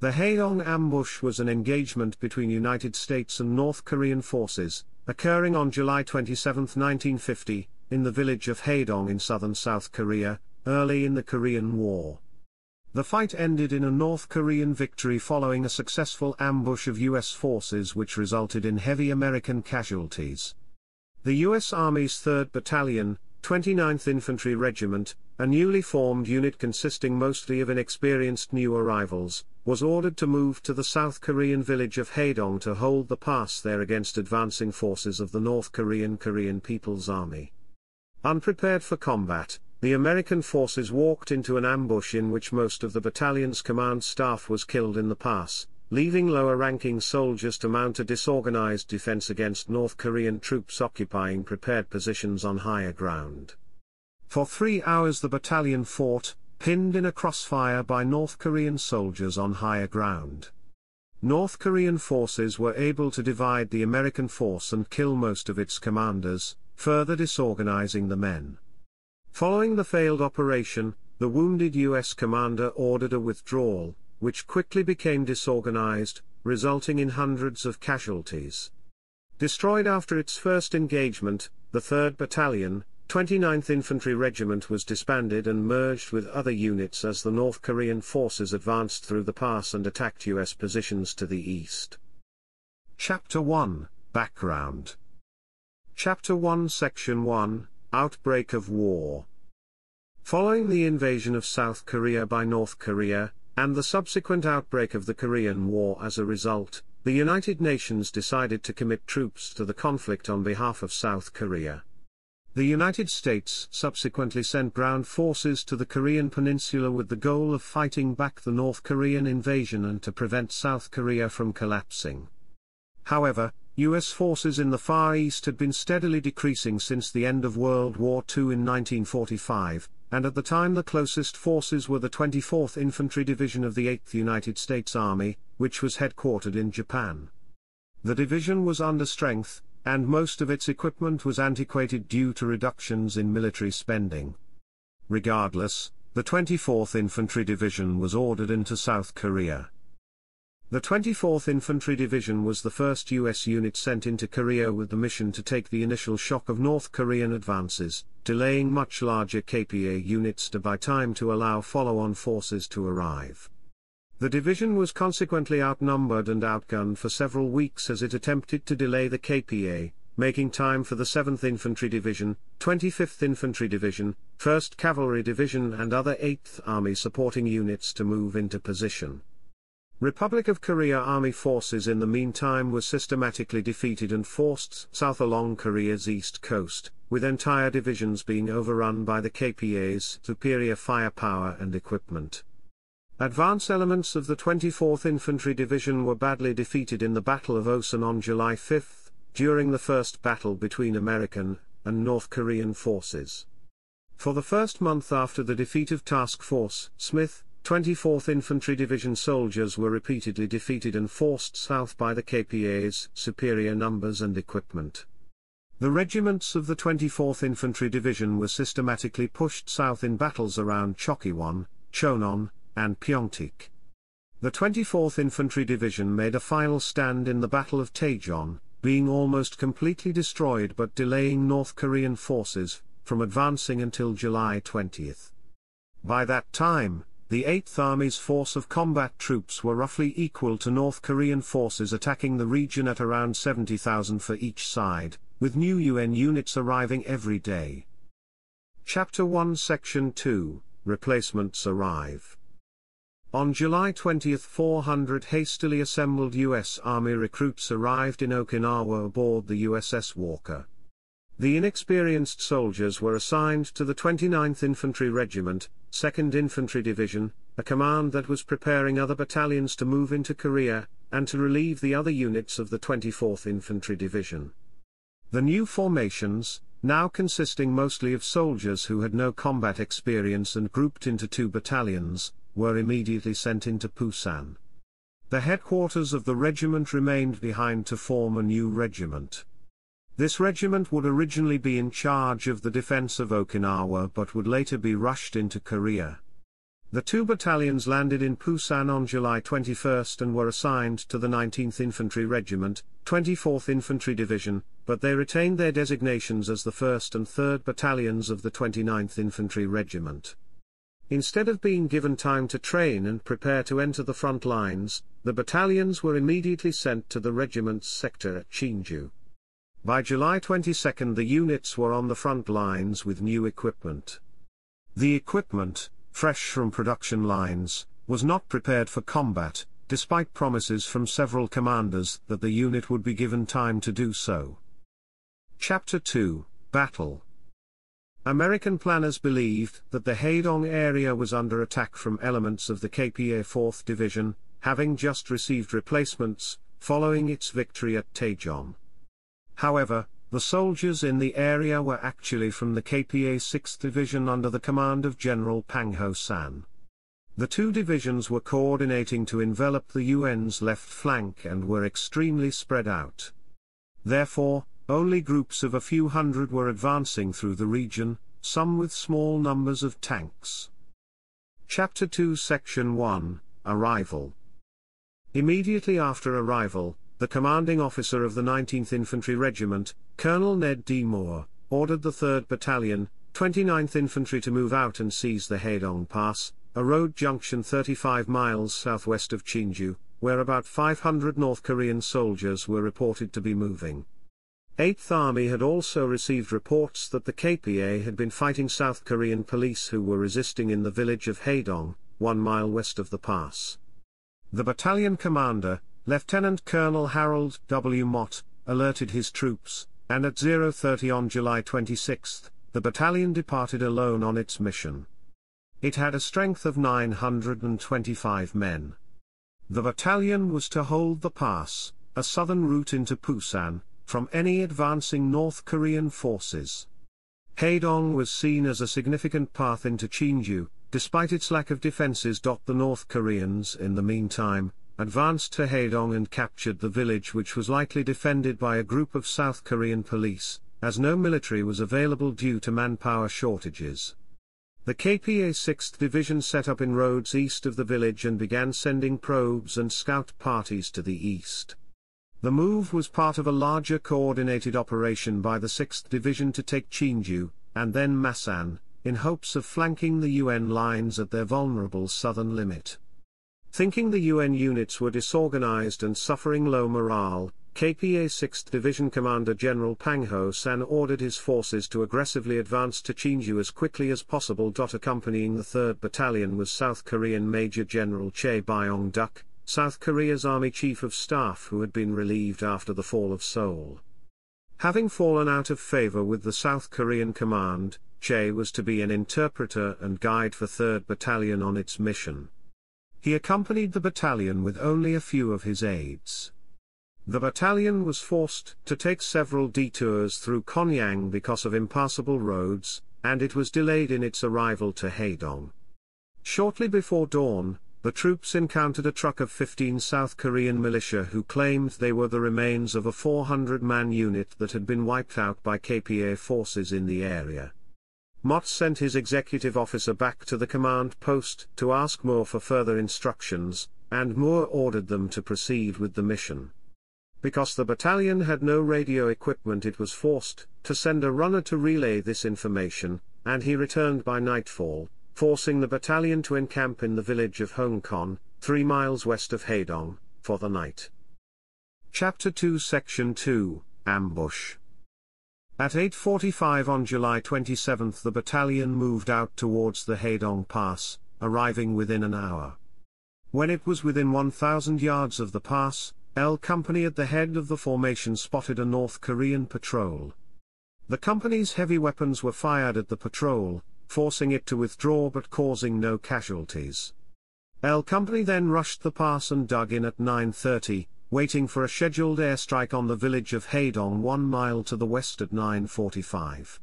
The Hadong ambush was an engagement between United States and North Korean forces, occurring on July 27, 1950, in the village of Hadong in southern South Korea, early in the Korean War. The fight ended in a North Korean victory following a successful ambush of U.S. forces which resulted in heavy American casualties. The U.S. Army's 3rd Battalion, 29th Infantry Regiment, a newly formed unit consisting mostly of inexperienced new arrivals, was ordered to move to the South Korean village of Hadong to hold the pass there against advancing forces of the North Korean Korean People's Army. Unprepared for combat, the American forces walked into an ambush in which most of the battalion's command staff was killed in the pass, leaving lower-ranking soldiers to mount a disorganized defense against North Korean troops occupying prepared positions on higher ground. For three hours the battalion fought, pinned in a crossfire by North Korean soldiers on higher ground. North Korean forces were able to divide the American force and kill most of its commanders, further disorganizing the men. Following the failed operation, the wounded U.S. commander ordered a withdrawal, which quickly became disorganized, resulting in hundreds of casualties. Destroyed after its first engagement, the 3rd Battalion, 29th Infantry Regiment was disbanded and merged with other units as the North Korean forces advanced through the pass and attacked U.S. positions to the east. Chapter 1 Background Chapter 1 Section 1 Outbreak of War Following the invasion of South Korea by North Korea, and the subsequent outbreak of the Korean War as a result, the United Nations decided to commit troops to the conflict on behalf of South Korea. The United States subsequently sent ground forces to the Korean peninsula with the goal of fighting back the North Korean invasion and to prevent South Korea from collapsing. However, U.S. forces in the Far East had been steadily decreasing since the end of World War II in 1945, and at the time the closest forces were the 24th Infantry Division of the 8th United States Army, which was headquartered in Japan. The division was under strength, and most of its equipment was antiquated due to reductions in military spending. Regardless, the 24th Infantry Division was ordered into South Korea. The 24th Infantry Division was the first U.S. unit sent into Korea with the mission to take the initial shock of North Korean advances, delaying much larger KPA units to buy time to allow follow-on forces to arrive. The division was consequently outnumbered and outgunned for several weeks as it attempted to delay the KPA, making time for the 7th Infantry Division, 25th Infantry Division, 1st Cavalry Division and other 8th Army supporting units to move into position. Republic of Korea Army forces in the meantime were systematically defeated and forced south along Korea's east coast, with entire divisions being overrun by the KPA's superior firepower and equipment. Advance elements of the 24th Infantry Division were badly defeated in the Battle of Osan on July 5, during the first battle between American and North Korean forces. For the first month after the defeat of Task Force Smith, 24th Infantry Division soldiers were repeatedly defeated and forced south by the KPA's superior numbers and equipment. The regiments of the 24th Infantry Division were systematically pushed south in battles around Chokwon, Chonan, and Pyeongtaek. The 24th Infantry Division made a final stand in the Battle of Taejon, being almost completely destroyed but delaying North Korean forces from advancing until July 20. By that time, the 8th Army's force of combat troops were roughly equal to North Korean forces attacking the region at around 70,000 for each side, with new UN units arriving every day. Chapter 1 Section 2 Replacements arrive. On July 20, 400 hastily assembled U.S. Army recruits arrived in Okinawa aboard the USS Walker. The inexperienced soldiers were assigned to the 29th Infantry Regiment, 2nd Infantry Division, a command that was preparing other battalions to move into Korea, and to relieve the other units of the 24th Infantry Division. The new formations, now consisting mostly of soldiers who had no combat experience and grouped into two battalions, were immediately sent into Pusan. The headquarters of the regiment remained behind to form a new regiment. This regiment would originally be in charge of the defense of Okinawa but would later be rushed into Korea. The two battalions landed in Pusan on July 21 and were assigned to the 19th Infantry Regiment, 24th Infantry Division, but they retained their designations as the 1st and 3rd Battalions of the 29th Infantry Regiment. Instead of being given time to train and prepare to enter the front lines, the battalions were immediately sent to the regiment's sector at Chinju. By July 22 the units were on the front lines with new equipment. The equipment, fresh from production lines, was not prepared for combat, despite promises from several commanders that the unit would be given time to do so. Chapter 2 Battle American planners believed that the Hadong area was under attack from elements of the KPA 4th Division, having just received replacements, following its victory at Taejon. However, the soldiers in the area were actually from the KPA 6th Division under the command of General Pang Ho-san. The two divisions were coordinating to envelop the UN's left flank and were extremely spread out. Therefore, only groups of a few hundred were advancing through the region, some with small numbers of tanks. Chapter 2 Section 1 Arrival Immediately after arrival, the commanding officer of the 19th Infantry Regiment, Colonel Ned D. Moore, ordered the 3rd Battalion, 29th Infantry to move out and seize the Hadong Pass, a road junction 35 miles southwest of Chinju, where about 500 North Korean soldiers were reported to be moving. 8th Army had also received reports that the KPA had been fighting South Korean police who were resisting in the village of Hadong, one mile west of the pass. The battalion commander, Lieutenant Colonel Harold W. Mott, alerted his troops, and at 030 on July 26, the battalion departed alone on its mission. It had a strength of 925 men. The battalion was to hold the pass, a southern route into Pusan, from any advancing North Korean forces. Hadong was seen as a significant path into Chinju, despite its lack of defenses. The North Koreans, in the meantime, advanced to Hadong and captured the village which was likely defended by a group of South Korean police, as no military was available due to manpower shortages. The KPA 6th Division set up in roads east of the village and began sending probes and scout parties to the east. The move was part of a larger coordinated operation by the 6th Division to take Chinju, and then Masan, in hopes of flanking the UN lines at their vulnerable southern limit. Thinking the UN units were disorganized and suffering low morale, KPA 6th Division Commander General Pang Ho-san ordered his forces to aggressively advance to Chinju as quickly as possible. Accompanying the 3rd Battalion was South Korean Major General Chae Byong-duk, South Korea's Army Chief of Staff who had been relieved after the fall of Seoul. Having fallen out of favor with the South Korean command, Chae was to be an interpreter and guide for 3rd Battalion on its mission. He accompanied the battalion with only a few of his aides. The battalion was forced to take several detours through Konyang because of impassable roads, and it was delayed in its arrival to Hadong. Shortly before dawn, the troops encountered a truck of 15 South Korean militia who claimed they were the remains of a 400-man unit that had been wiped out by KPA forces in the area. Mott sent his executive officer back to the command post to ask Moore for further instructions, and Moore ordered them to proceed with the mission. Because the battalion had no radio equipment it was forced to send a runner to relay this information, and he returned by nightfall, forcing the battalion to encamp in the village of Hongkon, three miles west of Hadong, for the night. Chapter 2 Section 2 Ambush at 8.45 on July 27 the battalion moved out towards the Hadong Pass, arriving within an hour. When it was within 1,000 yards of the pass, L Company at the head of the formation spotted a North Korean patrol. The company's heavy weapons were fired at the patrol, forcing it to withdraw but causing no casualties. L Company then rushed the pass and dug in at 9.30, waiting for a scheduled airstrike on the village of Hadong one mile to the west at 9.45.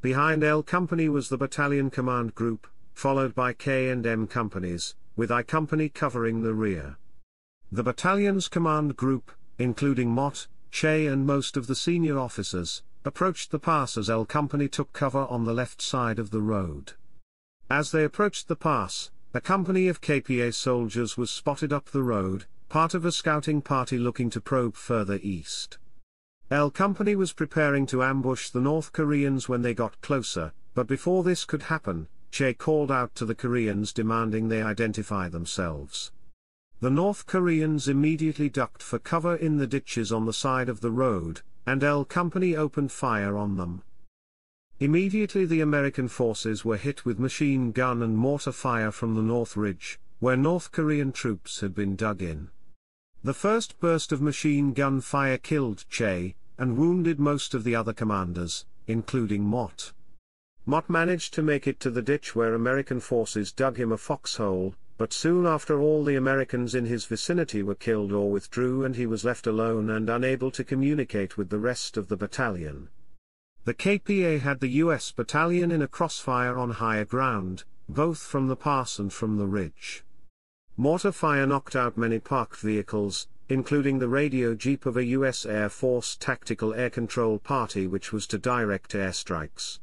Behind L Company was the battalion command group, followed by K and M companies, with I Company covering the rear. The battalion's command group, including Mott, Chae and most of the senior officers, approached the pass as L Company took cover on the left side of the road. As they approached the pass, a company of KPA soldiers was spotted up the road, part of a scouting party looking to probe further east. L Company was preparing to ambush the North Koreans when they got closer, but before this could happen, Chae called out to the Koreans demanding they identify themselves. The North Koreans immediately ducked for cover in the ditches on the side of the road, and L Company opened fire on them. Immediately the American forces were hit with machine gun and mortar fire from the North Ridge, where North Korean troops had been dug in. The first burst of machine gun fire killed Chae, and wounded most of the other commanders, including Mott. Mott managed to make it to the ditch where American forces dug him a foxhole, but soon after all the Americans in his vicinity were killed or withdrew and he was left alone and unable to communicate with the rest of the battalion. The KPA had the US battalion in a crossfire on higher ground, both from the pass and from the ridge. Mortar fire knocked out many parked vehicles, including the radio jeep of a US Air Force tactical air control party which was to direct airstrikes.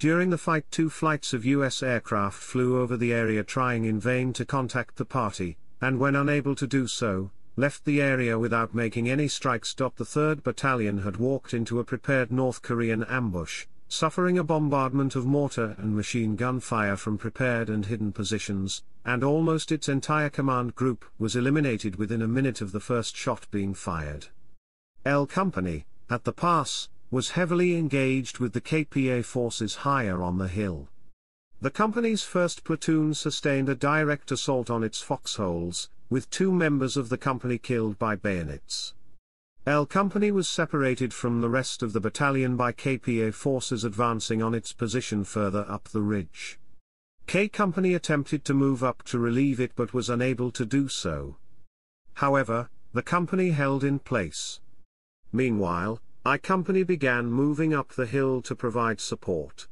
During the fight two flights of US aircraft flew over the area trying in vain to contact the party, and when unable to do so, left the area without making any strikes. The 3rd Battalion had walked into a prepared North Korean ambush, suffering a bombardment of mortar and machine gun fire from prepared and hidden positions, and almost its entire command group was eliminated within a minute of the first shot being fired. L Company, at the pass, was heavily engaged with the KPA forces higher on the hill. The company's first platoon sustained a direct assault on its foxholes, with two members of the company killed by bayonets. L Company was separated from the rest of the battalion by KPA forces advancing on its position further up the ridge. K Company attempted to move up to relieve it but was unable to do so. However, the company held in place. Meanwhile, I Company began moving up the hill to provide support.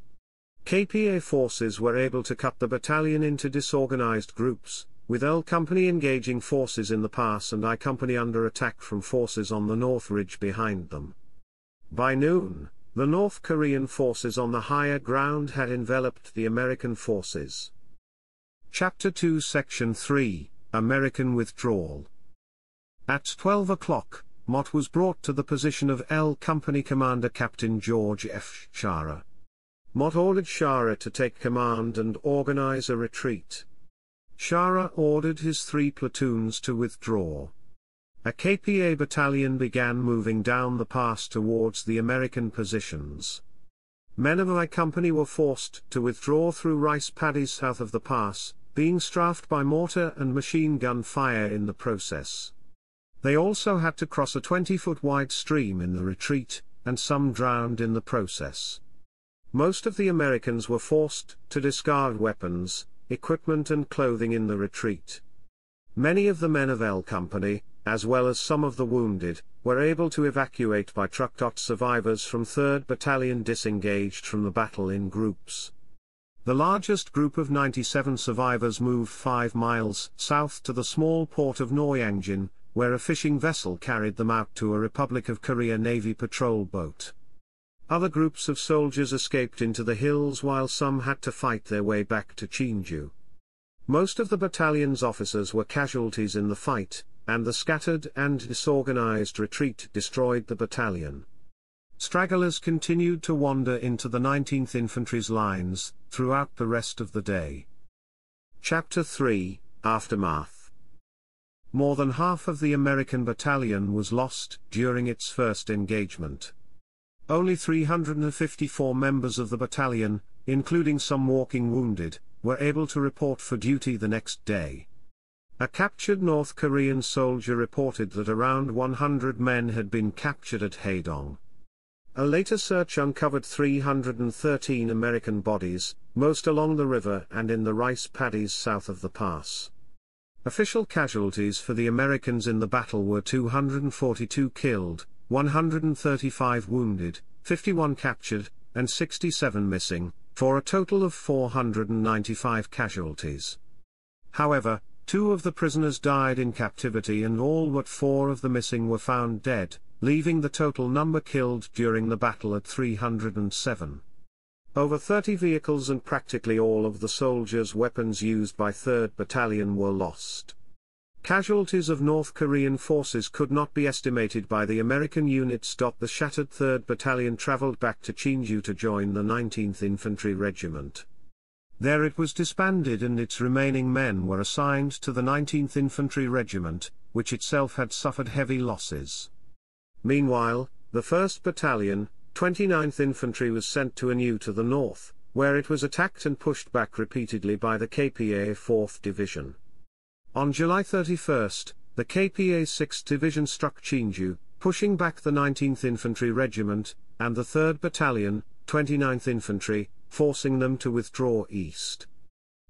KPA forces were able to cut the battalion into disorganized groups, with L Company engaging forces in the pass and I Company under attack from forces on the North Ridge behind them. By noon, the North Korean forces on the higher ground had enveloped the American forces. Chapter 2 Section 3 American Withdrawal At 12 o'clock, Mott was brought to the position of L Company Commander Captain George F. Shara. Mott ordered Shara to take command and organize a retreat. Shara ordered his three platoons to withdraw. A KPA battalion began moving down the pass towards the American positions. Men of my company were forced to withdraw through rice paddies south of the pass, being strafed by mortar and machine gun fire in the process. They also had to cross a 20-foot wide stream in the retreat, and some drowned in the process. Most of the Americans were forced to discard weapons, equipment and clothing in the retreat. Many of the men of L Company, as well as some of the wounded, were able to evacuate by truck. Survivors from 3rd Battalion disengaged from the battle in groups. The largest group of 97 survivors moved 5 miles south to the small port of Noryangjin, where a fishing vessel carried them out to a Republic of Korea Navy patrol boat. Other groups of soldiers escaped into the hills while some had to fight their way back to Chinju. Most of the battalion's officers were casualties in the fight, and the scattered and disorganized retreat destroyed the battalion. Stragglers continued to wander into the 19th Infantry's lines, throughout the rest of the day. Chapter 3 Aftermath More than half of the American battalion was lost during its first engagement. Only 354 members of the battalion, including some walking wounded, were able to report for duty the next day. A captured North Korean soldier reported that around 100 men had been captured at Hadong. A later search uncovered 313 American bodies, most along the river and in the rice paddies south of the pass. Official casualties for the Americans in the battle were 242 killed, 135 wounded, 51 captured, and 67 missing, for a total of 495 casualties. However, two of the prisoners died in captivity and all but four of the missing were found dead, leaving the total number killed during the battle at 307. Over 30 vehicles and practically all of the soldiers' weapons used by 3rd Battalion were lost. Casualties of North Korean forces could not be estimated by the American units. The shattered 3rd Battalion traveled back to Chinju to join the 19th Infantry Regiment. There it was disbanded and its remaining men were assigned to the 19th Infantry Regiment, which itself had suffered heavy losses. Meanwhile, the 1st Battalion, 29th Infantry was sent to Anu to the north, where it was attacked and pushed back repeatedly by the KPA 4th Division. On July 31, the KPA 6th Division struck Chinju, pushing back the 19th Infantry Regiment, and the 3rd Battalion, 29th Infantry, forcing them to withdraw east.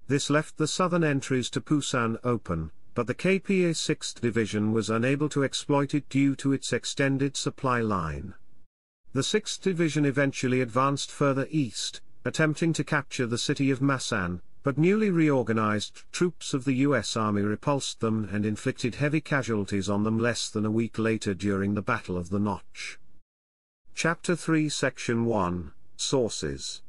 This left the southern entries to Pusan open, but the KPA 6th Division was unable to exploit it due to its extended supply line. The 6th Division eventually advanced further east, attempting to capture the city of Masan, but newly reorganized troops of the U.S. Army repulsed them and inflicted heavy casualties on them less than a week later during the Battle of the Notch. Chapter 3 Section 1 Sources